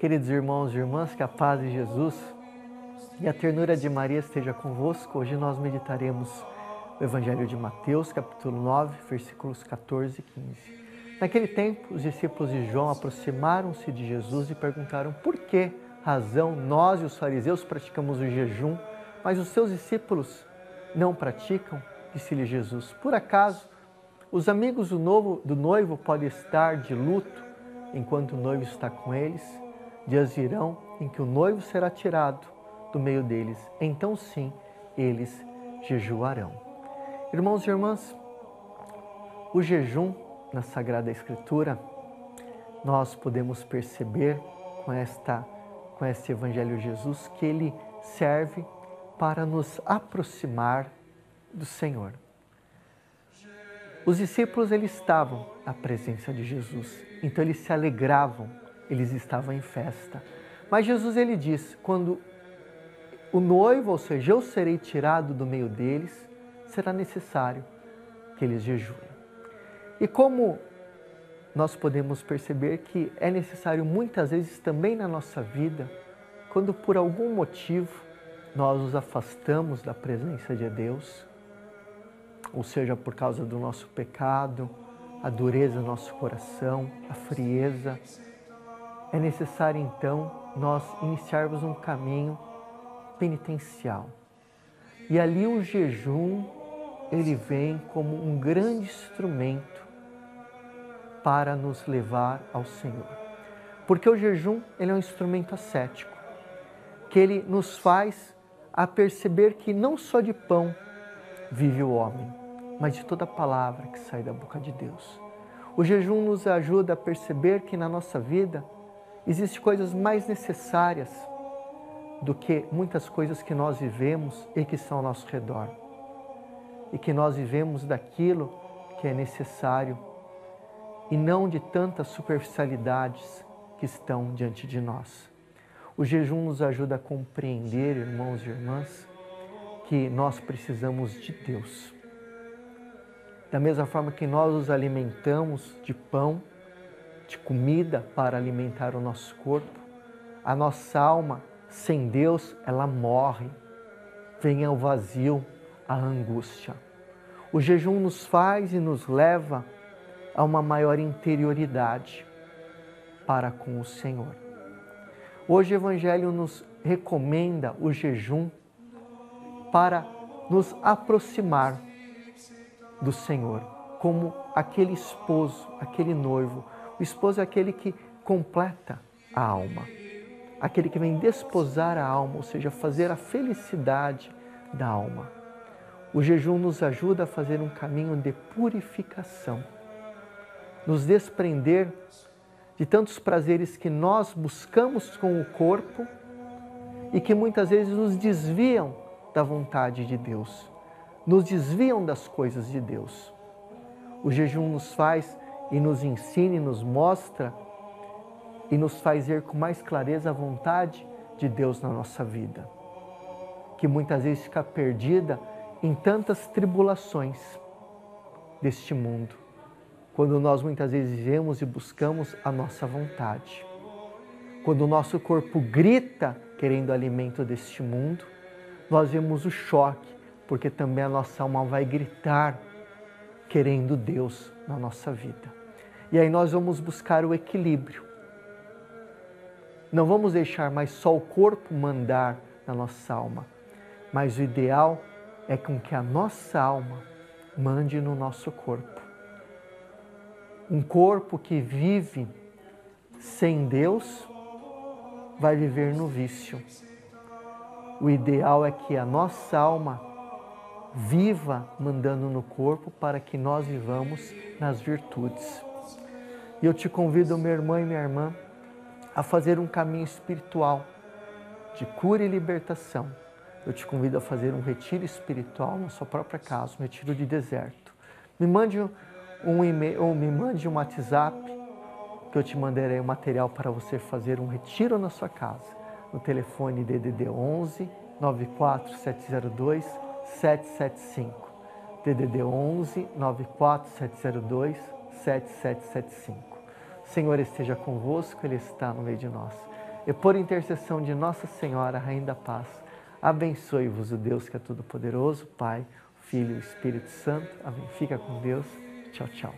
queridos irmãos e irmãs, que a paz de Jesus e a ternura de Maria esteja convosco. Hoje nós meditaremos o Evangelho de Mateus, capítulo 9, versículos 14 e 15. Naquele tempo, os discípulos de João aproximaram-se de Jesus e perguntaram por que razão nós e os fariseus praticamos o jejum, mas os seus discípulos não praticam? Disse-lhe Jesus. Por acaso os amigos do, novo, do noivo podem estar de luto enquanto o noivo está com eles? Dias virão em que o noivo será tirado do meio deles. Então sim, eles jejuarão. Irmãos e irmãs, o jejum na Sagrada Escritura, nós podemos perceber com esta com este evangelho de Jesus que ele serve para nos aproximar do Senhor. Os discípulos eles estavam na presença de Jesus, então eles se alegravam, eles estavam em festa. Mas Jesus ele diz: quando o noivo, ou seja, eu serei tirado do meio deles, será necessário que eles jejuem. E como nós podemos perceber que é necessário muitas vezes também na nossa vida, quando por algum motivo nós nos afastamos da presença de Deus, ou seja, por causa do nosso pecado, a dureza do nosso coração, a frieza, é necessário então nós iniciarmos um caminho penitencial. E ali o jejum, ele vem como um grande instrumento para nos levar ao Senhor. Porque o jejum, ele é um instrumento ascético, que ele nos faz a perceber que não só de pão vive o homem, mas de toda palavra que sai da boca de Deus. O jejum nos ajuda a perceber que na nossa vida existem coisas mais necessárias do que muitas coisas que nós vivemos e que estão ao nosso redor. E que nós vivemos daquilo que é necessário e não de tantas superficialidades que estão diante de nós. O jejum nos ajuda a compreender, irmãos e irmãs, que nós precisamos de Deus da mesma forma que nós nos alimentamos de pão, de comida para alimentar o nosso corpo, a nossa alma sem Deus, ela morre. Vem ao vazio, a angústia. O jejum nos faz e nos leva a uma maior interioridade para com o Senhor. Hoje o Evangelho nos recomenda o jejum para nos aproximar do Senhor, como aquele esposo, aquele noivo. O esposo é aquele que completa a alma, aquele que vem desposar a alma, ou seja, fazer a felicidade da alma. O jejum nos ajuda a fazer um caminho de purificação, nos desprender de tantos prazeres que nós buscamos com o corpo e que muitas vezes nos desviam da vontade de Deus nos desviam das coisas de Deus. O jejum nos faz e nos ensina e nos mostra e nos faz ver com mais clareza a vontade de Deus na nossa vida, que muitas vezes fica perdida em tantas tribulações deste mundo, quando nós muitas vezes vemos e buscamos a nossa vontade. Quando o nosso corpo grita querendo alimento deste mundo, nós vemos o choque porque também a nossa alma vai gritar querendo Deus na nossa vida. E aí nós vamos buscar o equilíbrio. Não vamos deixar mais só o corpo mandar na nossa alma, mas o ideal é com que a nossa alma mande no nosso corpo. Um corpo que vive sem Deus vai viver no vício. O ideal é que a nossa alma viva mandando no corpo para que nós vivamos nas virtudes. E eu te convido, minha irmã e minha irmã, a fazer um caminho espiritual de cura e libertação. Eu te convido a fazer um retiro espiritual na sua própria casa, um retiro de deserto. Me mande um e-mail ou me mande um WhatsApp que eu te mandarei o um material para você fazer um retiro na sua casa. No telefone DDD 11 94702 775. DDD 11 94702 7775. O Senhor esteja convosco, Ele está no meio de nós. e por intercessão de Nossa Senhora, Rainha da Paz, abençoe-vos o Deus que é todo-poderoso, Pai, Filho e Espírito Santo. Amém. Fica com Deus. Tchau, tchau.